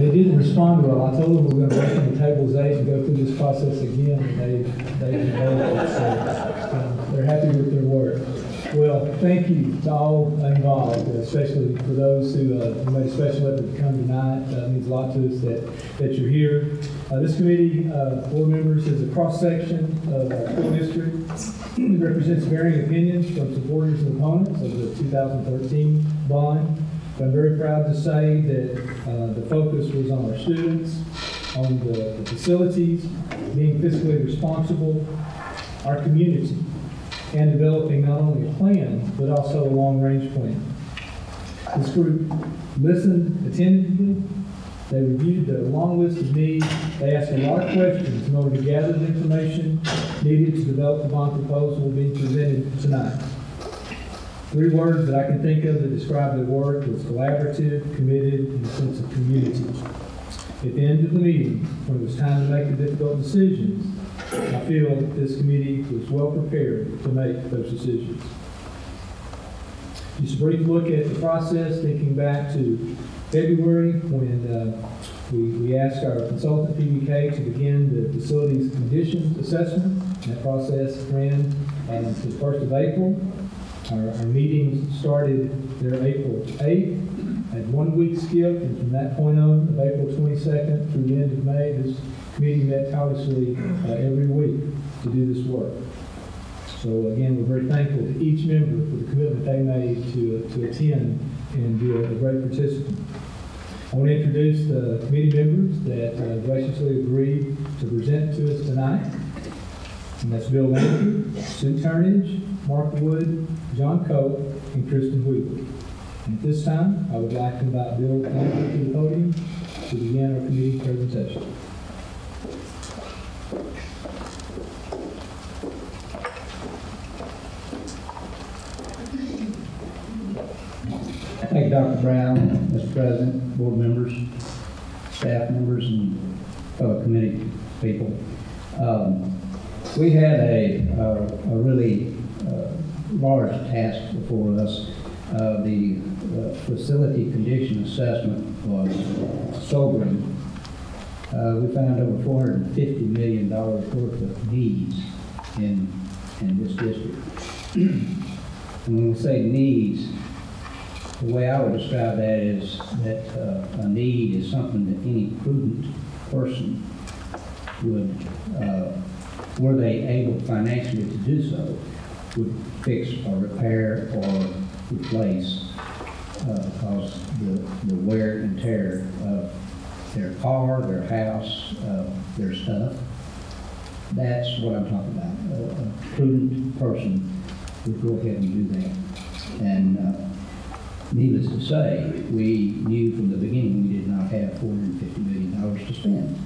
they didn't respond well. I told them we were gonna wait on the tables eight and go through this process again, and they, they voted, so, um, they're happy with their work. Well, thank you to all involved, especially for those who, uh, made a special effort to come tonight. Uh, it means a lot to us that, that you're here. Uh, this committee, uh, board members, is a cross-section of our school district. It represents varying opinions from supporters and opponents of the 2013 bond. I'm very proud to say that uh, the focus was on our students, on the the facilities, being fiscally responsible, our community, and developing not only a plan, but also a long-range plan. This group listened attentively, they reviewed the long list of needs, they asked a lot of questions in order to gather the information needed to develop the bond proposal being presented tonight. Three words that I can think of that describe their work was collaborative, committed, and a sense of community. At the end of the meeting, when it was time to make the difficult decisions, I feel that this committee was well prepared to make those decisions. Just a brief look at the process, thinking back to February when uh, we, we asked our consultant PBK to begin the facilities conditions assessment. That process ran um, to the first of April. Our, our meetings started there April 8th, had one week skip, and from that point on, of April 22nd through the end of May, this committee met tirelessly uh, every week to do this work. So again, we're very thankful to each member for the commitment they made to, to attend and be a a great participant. I want to introduce the committee members that uh, graciously agreed to present to us tonight. And that's Bill Landry, Sue Turnage, Mark Wood, John Coe, and Kristen Wheeler. And at this time, I would like to invite Bill Landry to the podium to begin our committee presentation. Thank you, Dr. Brown, Mr. President, board members, staff members, and fellow committee people. Um, We had a, uh, a really uh, large task before us. Uh, The uh, facility condition assessment was sobering. Uh, We found over four hundred and fifty million dollars worth of needs in, in this district. And when we say needs, the way I would describe that is that uh, a need is something that any prudent person would, uh, were they able financially to do so, would fix or repair or replace uh, because the, the wear and tear of their car, their house, uh, their stuff. That's what I'm talking about. A a prudent person would go ahead and do that. And uh, Needless to say, we knew from the beginning we did not have $450 million to spend.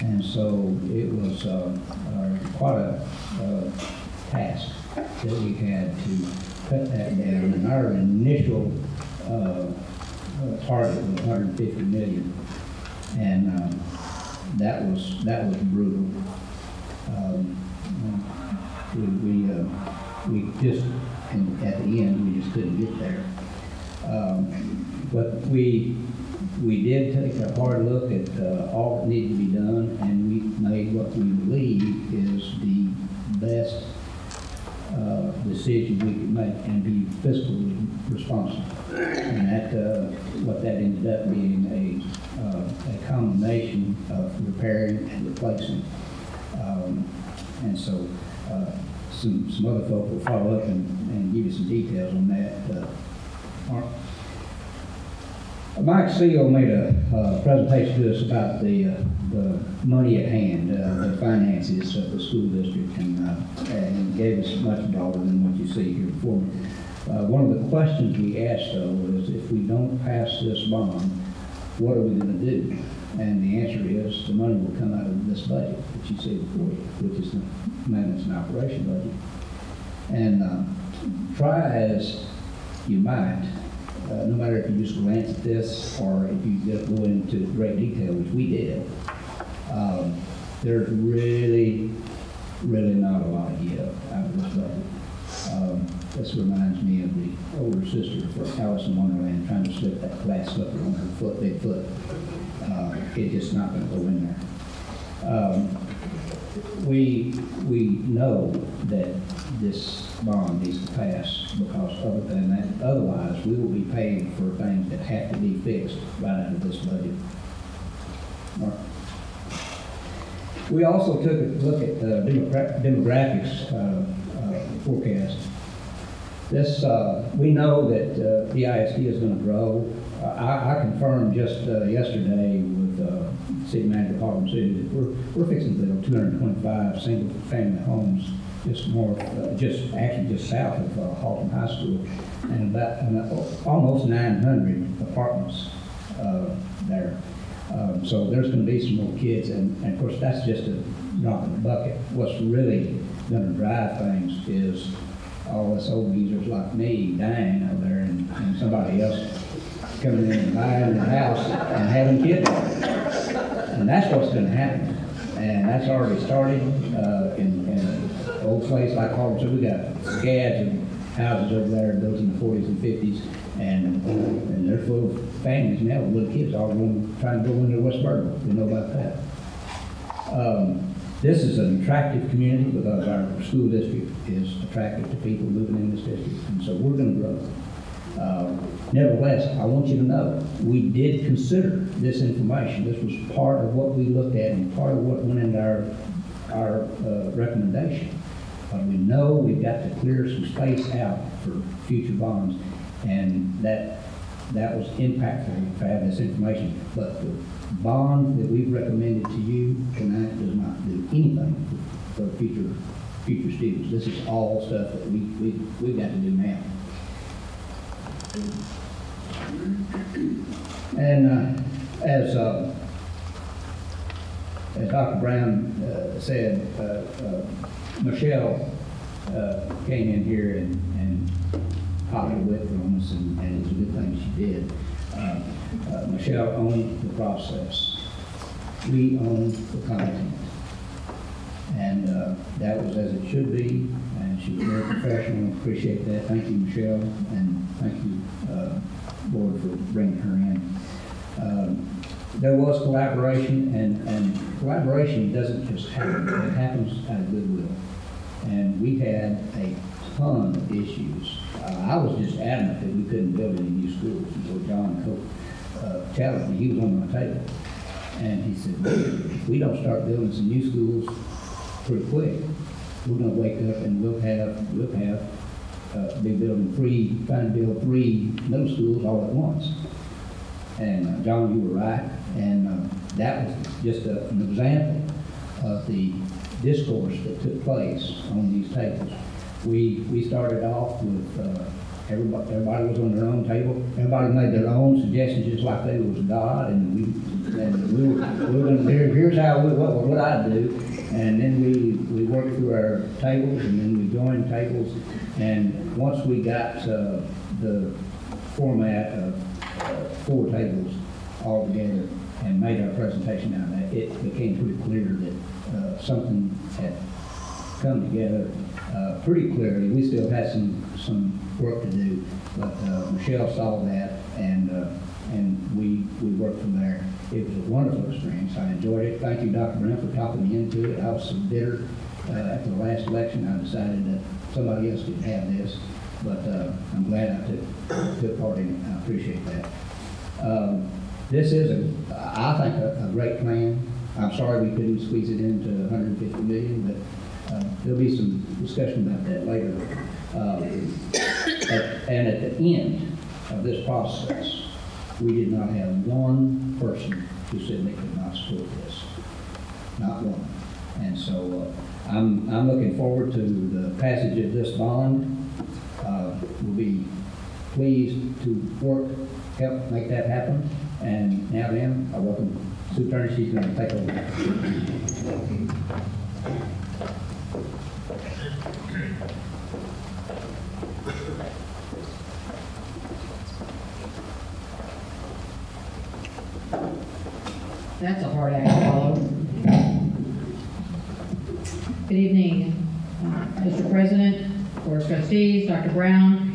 And so it was uh, uh, quite a uh, task that we had to cut that down. And our initial uh, uh, target was 150 million. And um, that was, that was brutal. Um, we, we, uh, we just, at the end, we just couldn't get there. Um, But we, we did take a hard look at uh, all that needed to be done, and we made what we believe is the best uh, decision we could make and be fiscally responsible. And that, uh, what that ended up being a, uh, a combination of repairing and replacing. Um, And so, uh, some, some other folk will follow up and, and give you some details on that. Mike Seal made a, uh presentation to us about the, uh, the money at hand, uh, the finances of the school district, and, uh, and gave us much broader than what you see here before me. Uh, one of the questions we asked though was if we don't pass this bond, what are we gonna do? And the answer is the money will come out of this budget that you see before you, which is the maintenance and operation budget. And, uh, try as you might, uh, no matter if you just glance at this or if you go into great detail, which we did, um, there's really, really not a lot of give out of this budget. Um, This reminds me of the older sister for Alice in Wonderland trying to slip that glass slipper on her foot, big foot. Uh, It's just not gonna go in there. Um, We, we know that this bond needs to pass because other than that, otherwise, we will be paying for things that have to be fixed right out of this budget. We also took a look at the demogra- demographics uh, uh, forecast. This, uh, we know that uh, the ISD is going to grow. I I confirmed just uh, yesterday with uh, City Manager Haltom City that we're, we're fixing to build 225 single-family homes just north, uh, just, actually just south of uh, Haltom High School, and about, and, almost 900 apartments uh, there. Um, So there's going to be some more kids, and, and of course, that's just a drop in the bucket. What's really going to drive things is all us old geezers like me dying out there, and, and somebody else coming in and buying a house and having kids. And that's what's going to happen. And that's already started uh, in, old place like Haltom. So we got scads of houses over there built in the 40s and 50s, and, and they're full of families now with little kids all going, trying to go into West Westburg. We know about that. Um, This is an attractive community because our school district is attractive to people living in this district, and so we're going to grow. Uh, Nevertheless, I want you to know, we did consider this information. This was part of what we looked at and part of what went into our, our uh, recommendation. But we know we've got to clear some space out for future bonds, and that, that was impactful to have this information. But the bond that we've recommended to you tonight does not do anything for future, future students. This is all stuff that we, we, we've got to do now. And uh, as, uh, as Dr. Brown uh, said, uh, uh, Michelle came in here and, and popped a whip from us, and, and it was a good thing she did. Michelle owned the process. We owned the content. And that was as it should be, and she was very professional, appreciate that. Thank you, Michelle, and thank you, uh, Board, for bringing her in. Um, There was collaboration, and, and collaboration doesn't just happen, it happens out of goodwill. And we had a ton of issues. Uh, I was just adamant that we couldn't build any new schools until John Coe uh, challenged me, he was on my table. And he said, if we don't start building some new schools pretty quick, we're gonna wake up and we'll have, we'll have, uh, be building three, trying to build three middle schools all at once. And, uh, John, you were right, and, uh, that was just a- an example of the discourse that took place on these tables. We, we started off with, uh, everybody, everybody was on their own table, everybody made their own suggestions, just like they was God, and we, and we were, we were here, here's how, we- what, what I do, and then we, we worked through our tables, and then we joined tables, and once we got, uh, the format of uh, four tables all together and made our presentation of that, it became pretty clear that uh, something had come together uh, pretty clearly. We still had some, some work to do, but uh, Michelle saw that and, uh, and we, we worked from there. It was a wonderful experience. I enjoyed it. Thank you, Dr. Brown, for talking me into it. I was so bitter uh, after the last election. I decided that somebody else could have this, but uh, I'm glad I took, took part in it. I appreciate that. Um, This is, a, I think, a, a great plan. I'm sorry we couldn't squeeze it into 150 million, but uh, there'll be some discussion about that later. Uh, at- And at the end of this process, we did not have one person who said they could not support this. Not one. And so uh, I'm, I'm looking forward to the passage of this bond. Uh, We'll be pleased to work, help make that happen. And now then, I welcome Sue Turnage, she's going to take over. That's a hard act to follow. Good evening, uh, Mr. President, Board of Trustees, Dr. Brown.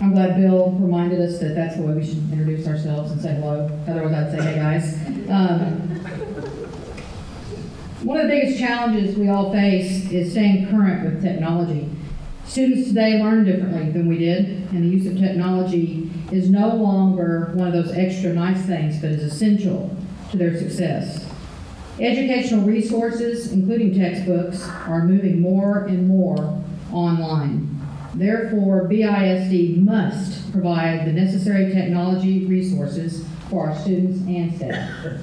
I'm glad Bill reminded us that that's the way we should introduce ourselves and say hello. Otherwise, I'd say, hey, guys. Um, One of the biggest challenges we all face is staying current with technology. Students today learn differently than we did, and the use of technology is no longer one of those extra nice things, but is essential to their success. Educational resources, including textbooks, are moving more and more online. Therefore, BISD must provide the necessary technology resources for our students and staff.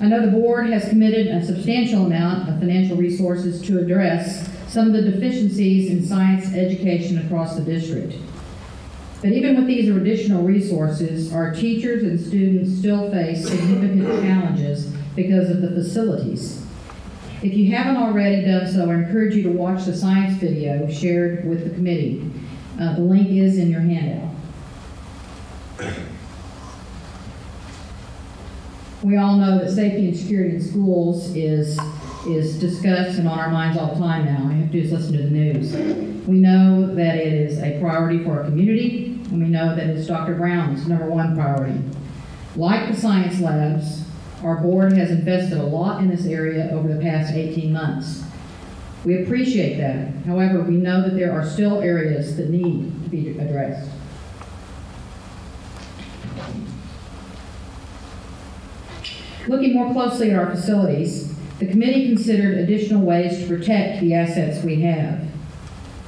I know the board has committed a substantial amount of financial resources to address some of the deficiencies in science education across the district. But even with these additional resources, our teachers and students still face significant challenges because of the facilities. If you haven't already done so, I encourage you to watch the science video shared with the committee. Uh, the link is in your handout. We all know that safety and security in schools is, is discussed and on our minds all the time now. All you have to do is listen to the news. We know that it is a priority for our community, and we know that it's Dr. Brown's number one priority. Like the science labs, our board has invested a lot in this area over the past 18 months. We appreciate that. However, we know that there are still areas that need to be addressed. Looking more closely at our facilities, the committee considered additional ways to protect the assets we have.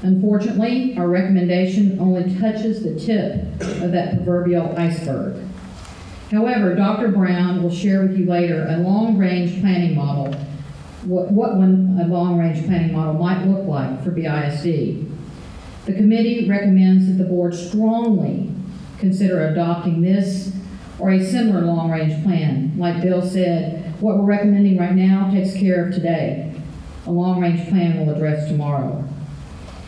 Unfortunately, our recommendation only touches the tip of that proverbial iceberg. However, Dr. Brown will share with you later a long-range planning model, what, what one, a long-range planning model might look like for BISD. The committee recommends that the board strongly consider adopting this or a similar long-range plan. Like Bill said, what we're recommending right now takes care of today. A long-range plan will address tomorrow.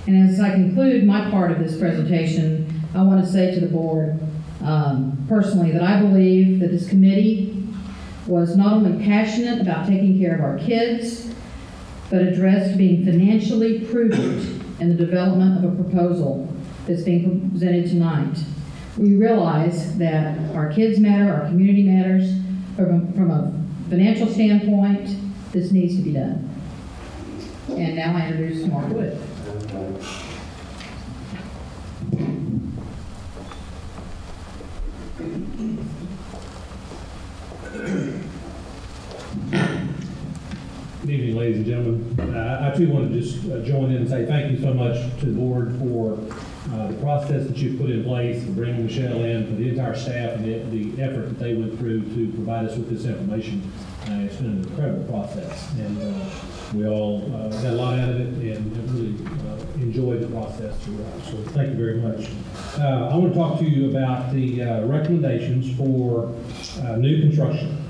And as I conclude my part of this presentation, I want to say to the board um, personally that I believe that this committee was not only passionate about taking care of our kids, but addressed being financially prudent in the development of a proposal that's being presented tonight. We realize that our kids matter, our community matters. From, from a financial standpoint, this needs to be done. And now I introduce Mark Wood. Good evening, ladies and gentlemen. Uh, I too want to just uh, join in and say thank you so much to the board for uh, the process that you've put in place, for bringing Michelle in, for the entire staff and the, the effort that they went through to provide us with this information. Uh, It's been an incredible process, and uh, we all uh, got a lot out of it and really uh, enjoyed the process throughout. So thank you very much. Uh, I want to talk to you about the uh, recommendations for uh, new construction.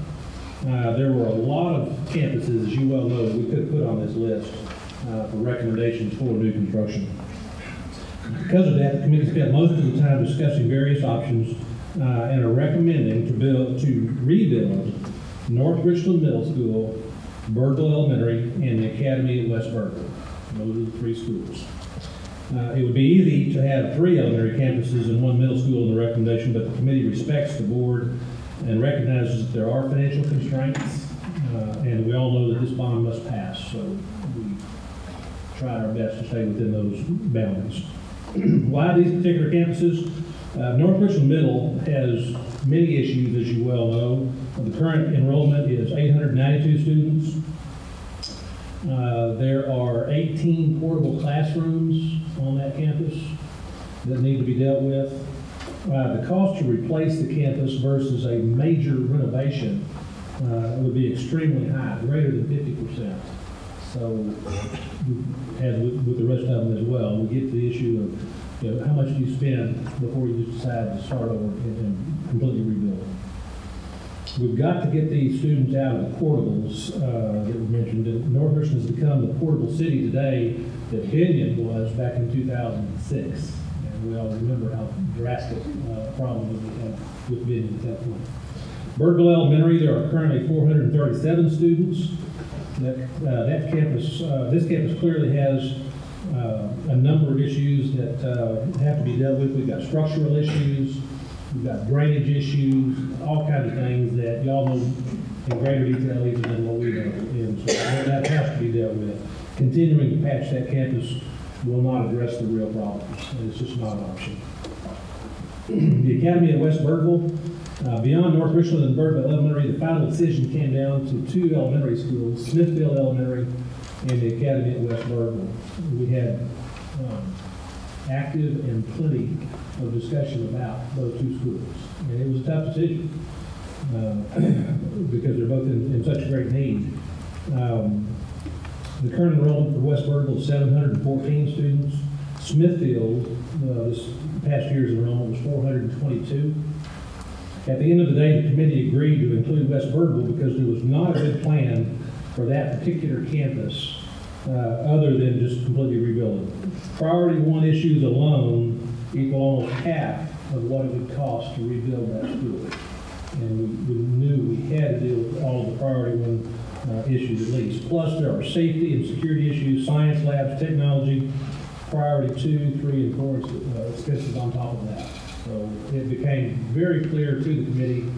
Uh, There were a lot of campuses, as you well know, we could put on this list for recommendations for new construction. Because of that, the committee spent most of the time discussing various options and are recommending to build, to rebuild North Richland Middle School, Birdville Elementary, and the Academy at West Birdville. Those are the three schools. Uh, It would be easy to have three elementary campuses and one middle school in the recommendation, but the committee respects the board and recognizes that there are financial constraints, uh, and we all know that this bond must pass, so we tried our best to stay within those boundaries. Why these particular campuses? Uh, North Richland Middle has many issues, as you well know. The current enrollment is 892 students. Uh, There are 18 portable classrooms on that campus that need to be dealt with. Uh, The cost to replace the campus versus a major renovation uh, would be extremely high, greater than 50%. So, as with with the rest of them as well, we get to the issue of, you know, how much do you spend before you decide to start over and and completely rebuild? We've got to get these students out of the portables uh, that were mentioned. And North has become the portable city today that Binion was back in 2006. And we all remember how drastic uh, problems we had with Binion at that point. Birdville Elementary, there are currently 437 students. That, uh, that campus, uh, this campus clearly has uh, a number of issues that uh, have to be dealt with. We've got structural issues, we've got drainage issues, all kinds of things that y'all know in greater detail even than what we know. And so that has to be dealt with. Continuing to patch that campus will not address the real problems. And it's just not an option. The Academy at West Birdville, uh, beyond North Richland and Birdville Elementary, the final decision came down to two elementary schools, Smithfield Elementary and the Academy at West Birdville. We had um, active and plenty of discussion about those two schools. And it was a tough decision, uh, because they're both in, in such great need. Um, The current enrollment for West Birdville is seven hundred and fourteen students. Smithfield, uh, this past year's enrollment was four hundred and twenty-two. At the end of the day, the committee agreed to include West Birdville because there was not a good plan for that particular campus, uh, other than just completely rebuild it. Priority one issues alone equal almost half of what it would cost to rebuild that school. And we, we knew we had to deal with all of the priority one, uh, issues at least. Plus, there are safety and security issues, science labs, technology, priority two, three, and four, uh, expenses on top of that. So it became very clear to the committee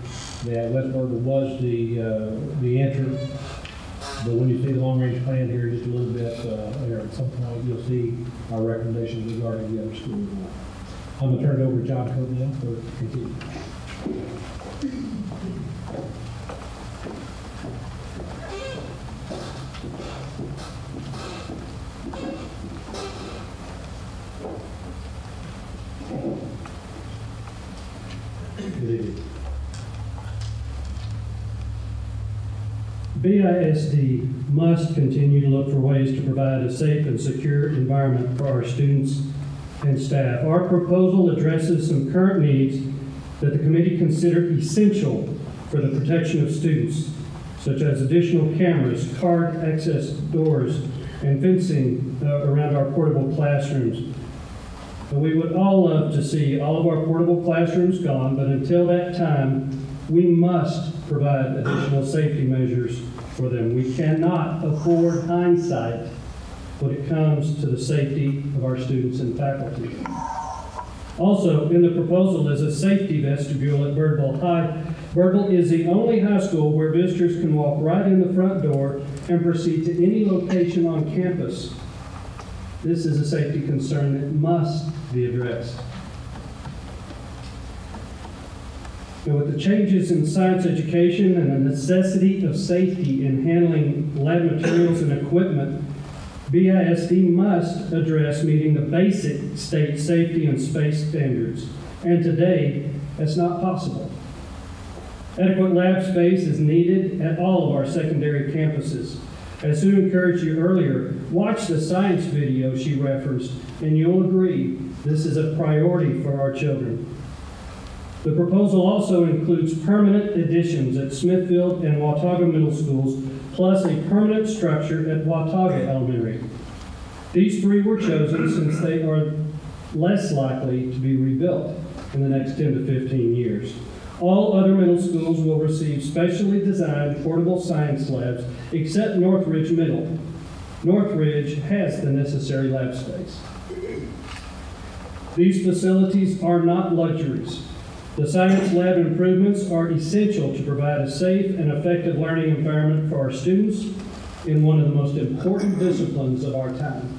that West Birdville was the, uh, the answer. But when you see the long-range plan here, just a little bit, uh, at some point, you'll see our recommendations regarding the other schools. I'm gonna turn it over to John Coe for continue. BISD must continue to look for ways to provide a safe and secure environment for our students and staff. Our proposal addresses some current needs that the committee considered essential for the protection of students, such as additional cameras, card access doors, and fencing uh, around our portable classrooms. We would all love to see all of our portable classrooms gone, but until that time, we must provide additional safety measures for them. We cannot afford hindsight when it comes to the safety of our students and faculty. Also, in the proposal is a safety vestibule at Birdville High. Birdville is the only high school where visitors can walk right in the front door and proceed to any location on campus. This is a safety concern that must be addressed. And with the changes in science education and the necessity of safety in handling lab materials and equipment, BISD must address meeting the basic state safety and space standards. And today, that's not possible. Adequate lab space is needed at all of our secondary campuses. As Sue encouraged you earlier, watch the science video she referenced, and you'll agree this is a priority for our children. The proposal also includes permanent additions at Smithfield and Watauga Middle Schools, plus a permanent structure at Watauga Elementary. These three were chosen since they are less likely to be rebuilt in the next 10 to 15 years. All other middle schools will receive specially designed portable science labs except Northridge Middle. Northridge has the necessary lab space. These facilities are not luxuries. The science lab improvements are essential to provide a safe and effective learning environment for our students in one of the most important disciplines of our time.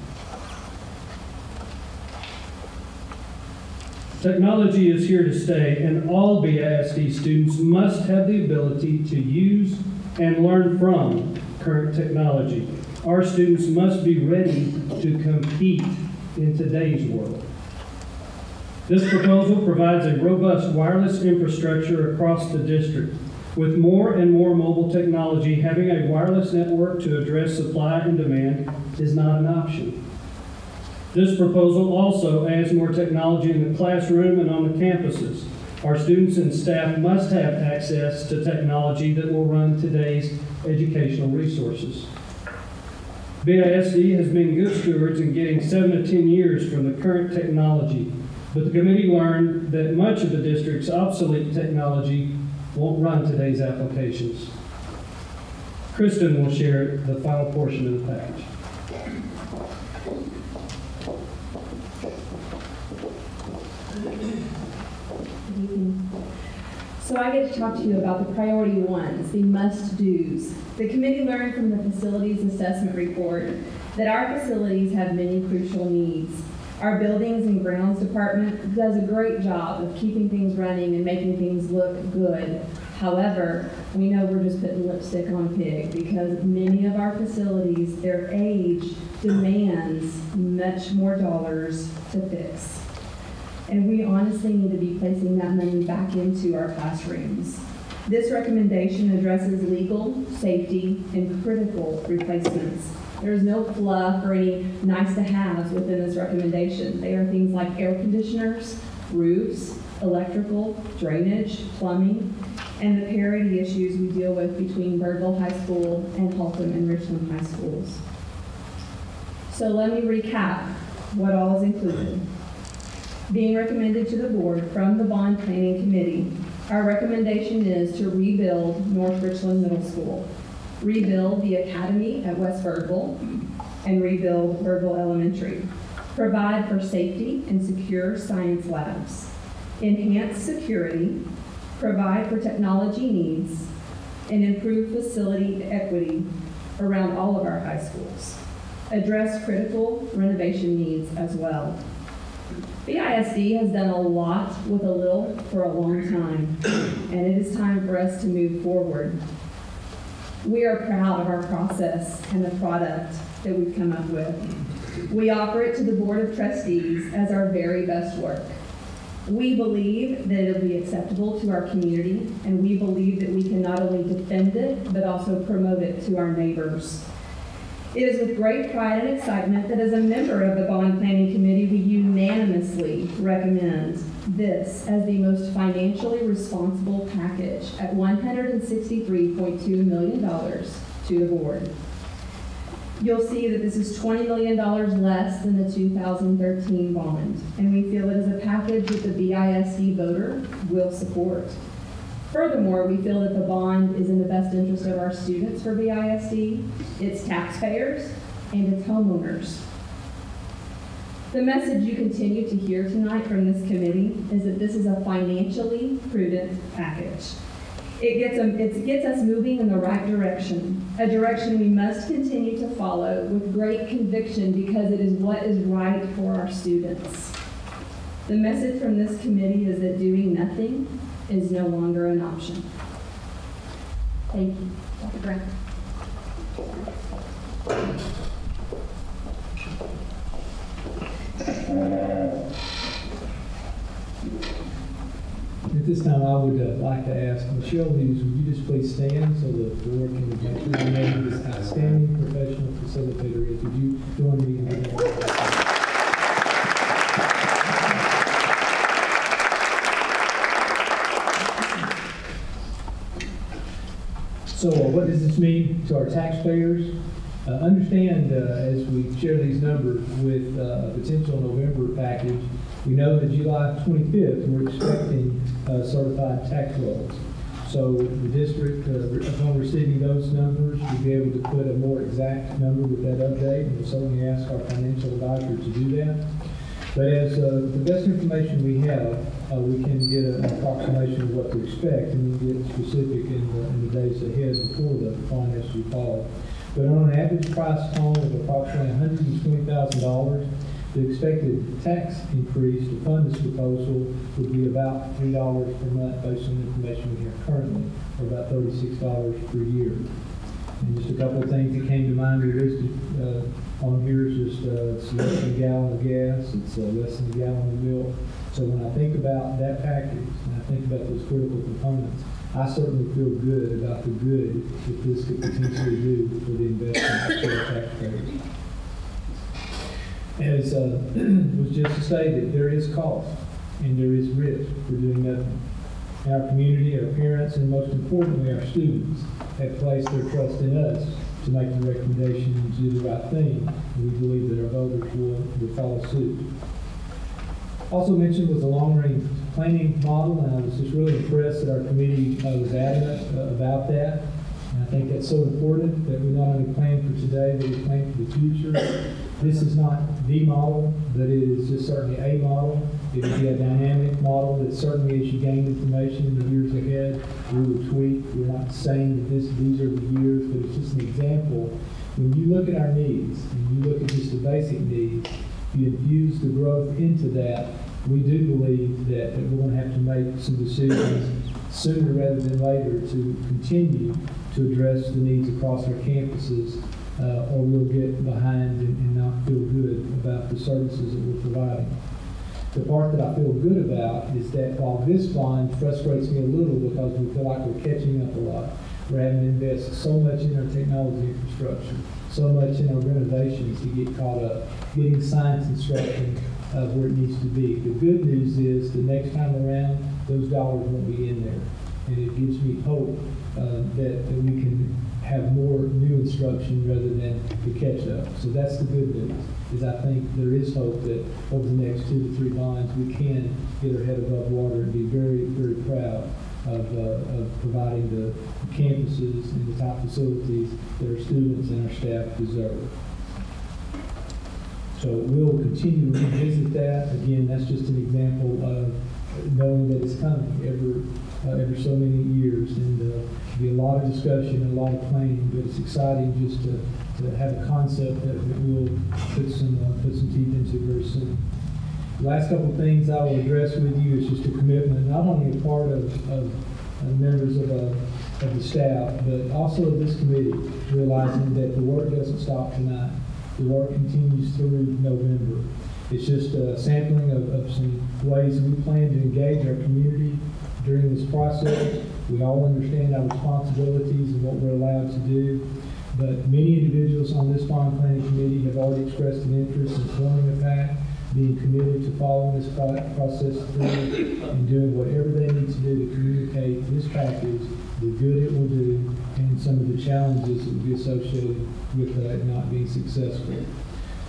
Technology is here to stay, and all BISD students must have the ability to use and learn from current technology. Our students must be ready to compete in today's world. This proposal provides a robust wireless infrastructure across the district. With more and more mobile technology, having a wireless network to address supply and demand is not an option. This proposal also adds more technology in the classroom and on the campuses. Our students and staff must have access to technology that will run today's educational resources. BISD has been good stewards in getting seven to 10 years from the current technology, but the committee learned that much of the district's obsolete technology won't run today's applications. Kristen will share the final portion of the package. So I get to talk to you about the priority ones, the must-dos. The committee learned from the facilities assessment report that our facilities have many crucial needs. Our buildings and grounds department does a great job of keeping things running and making things look good. However, we know we're just putting lipstick on a pig because many of our facilities, their age demands much more dollars to fix. And we honestly need to be placing that money back into our classrooms. This recommendation addresses legal, safety, and critical replacements. There is no fluff or any nice to haves within this recommendation. They are things like air conditioners, roofs, electrical, drainage, plumbing, and the parity issues we deal with between Birdville High School and Haltom and Richland High Schools. So let me recap what all is included being recommended to the board from the bond planning committee, our recommendation is to rebuild North Richland Middle School, rebuild the academy at West Birdville, and rebuild Birdville Elementary. Provide for safety and secure science labs. Enhance security, provide for technology needs, and improve facility equity around all of our high schools. Address critical renovation needs as well. BISD has done a lot with a little for a long time, and it is time for us to move forward. We are proud of our process and the product that we've come up with. We offer it to the Board of Trustees as our very best work. We believe that it'll be acceptable to our community, and we believe that we can not only defend it, but also promote it to our neighbors. It is with great pride and excitement that as a member of the Bond Planning Committee, we unanimously recommend this as the most financially responsible package at $163.2 million to the board. You'll see that this is $20 million less than the 2013 bond, and we feel it is a package that the BISD voter will support. Furthermore, we feel that the bond is in the best interest of our students for BISD, its taxpayers, and its homeowners. The message you continue to hear tonight from this committee is that this is a financially prudent package. It gets, um, it gets us moving in the right direction, a direction we must continue to follow with great conviction because it is what is right for our students. The message from this committee is that doing nothing is no longer an option. Thank you. Dr. Brown. At this time, I would uh, like to ask Michelle Hughes, would you just please stand so the board can make sure you know who this outstanding professional facilitator is? Would you join me So what does this mean to our taxpayers? Uh, Understand, uh, as we share these numbers with uh, a potential November package, we know that July 25th, we're expecting uh, certified tax rolls. So the district, uh, upon receiving those numbers, we'll be able to put a more exact number with that update, and we'll certainly ask our financial advisor to do that. But as uh, the best information we have, uh, we can get an approximation of what to expect and then get specific in the, in the days ahead before the bond has to be filed. But on an average price home of approximately $120,000, the expected tax increase to fund this proposal would be about $3 per month based on the information we have currently, or about $36 per year. And just a couple of things that came to mind, we listed, uh, on here is just, uh, it's less than a gallon of gas, it's, uh, less than a gallon of milk. So when I think about that package, and I think about those critical components, I certainly feel good about the good that this could potentially do for the investment for our taxpayers. As, uh, was just stated, there is cost and there is risk for doing nothing. Our community, our parents, and most importantly, our students have placed their trust in us to make the recommendation and do the right thing. We believe that our voters will, will follow suit. Also mentioned was the long-range planning model, and I was just really impressed that our committee uh, was adamant uh, about that. And I think that's so important that we not only plan for today, but we plan for the future. This is not the model, but it is just certainly a model. It It'll be a dynamic model that certainly as you gain information in the years ahead, we will tweak. We're not saying that this, these are the years, but it's just an example. When you look at our needs, and you look at just the basic needs, you infuse the growth into that, we do believe that, that we're gonna have to make some decisions sooner rather than later to continue to address the needs across our campuses, uh, or we'll get behind and, and not feel good about the services that we're providing. The part that I feel good about is that while this bond frustrates me a little because we feel like we're catching up a lot, we're having to invest so much in our technology infrastructure, so much in our renovations to get caught up, getting science instruction uh, where it needs to be. The good news is the next time around, those dollars won't be in there. And it gives me hope uh, that, that we can have more new instruction rather than the catch-up. So that's the good news, is I think there is hope that over the next two to three bonds, we can get our head above water and be very, very proud of, uh, of providing the campuses and the top facilities that our students and our staff deserve. So we'll continue to revisit that. Again, that's just an example of knowing that it's coming every, uh, so many years. And uh, be a lot of discussion and a lot of planning, but it's exciting just to, to have a concept that that we'll put some, uh, put some teeth into very soon. Last couple of things I will address with you is just a commitment, not only a part of, of members of, uh, of the staff, but also of this committee, realizing that the work doesn't stop tonight. The work continues through November. It's just a sampling of, of some ways we plan to engage our community during this process. We all understand our responsibilities and what we're allowed to do. But many individuals on this bond planning committee have already expressed an interest in forming a PAC, being committed to following this process through and doing whatever they need to do to communicate this package, the good it will do, and some of the challenges that will be associated with it not being successful.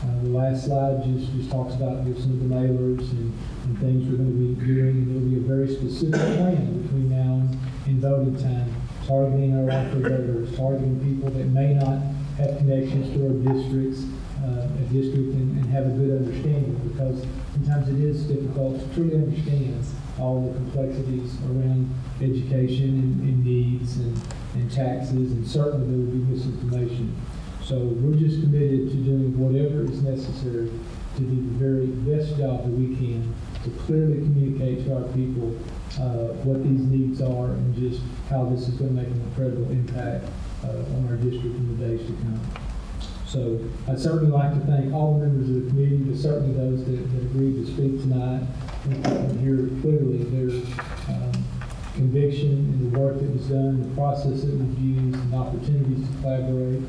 Uh, the last slide just, just talks about some of the mailers and, and things we're going to be doing. And there'll be a very specific plan between now and voting time, targeting our likely voters, targeting people that may not have connections to our districts, uh, a district and, and have a good understanding because sometimes it is difficult to truly understand all the complexities around education and, and needs and, and taxes and certainly there will be misinformation. So we're just committed to doing whatever is necessary to do the very best job that we can to clearly communicate to our people uh, what these needs are and just how this is going to make an incredible impact uh, on our district in the days to come. So I'd certainly like to thank all the members of the committee, but certainly those that, that agreed to speak tonight. And hear clearly their um, conviction in the work that was done, the process that was used, and opportunities to collaborate.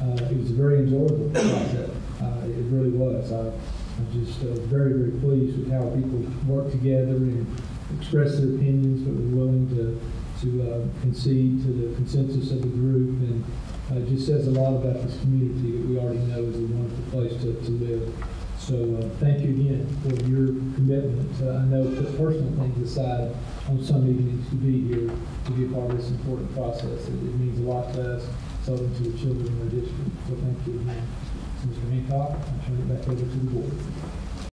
Uh, it was a very enjoyable process. Uh, it really was. I, I'm just uh, very, very pleased with how people worked together and expressed their opinions, but were willing to to uh, concede to the consensus of the group, and uh, it just says a lot about this community that we already know is a wonderful place to, to live. So uh, thank you again for your commitment. Uh, I know put personal things aside on some evenings to be here to be a part of this important process. It, it means a lot to us, so to the children in our district. So thank you again. Mr. Hancock, I turn it back over to the board.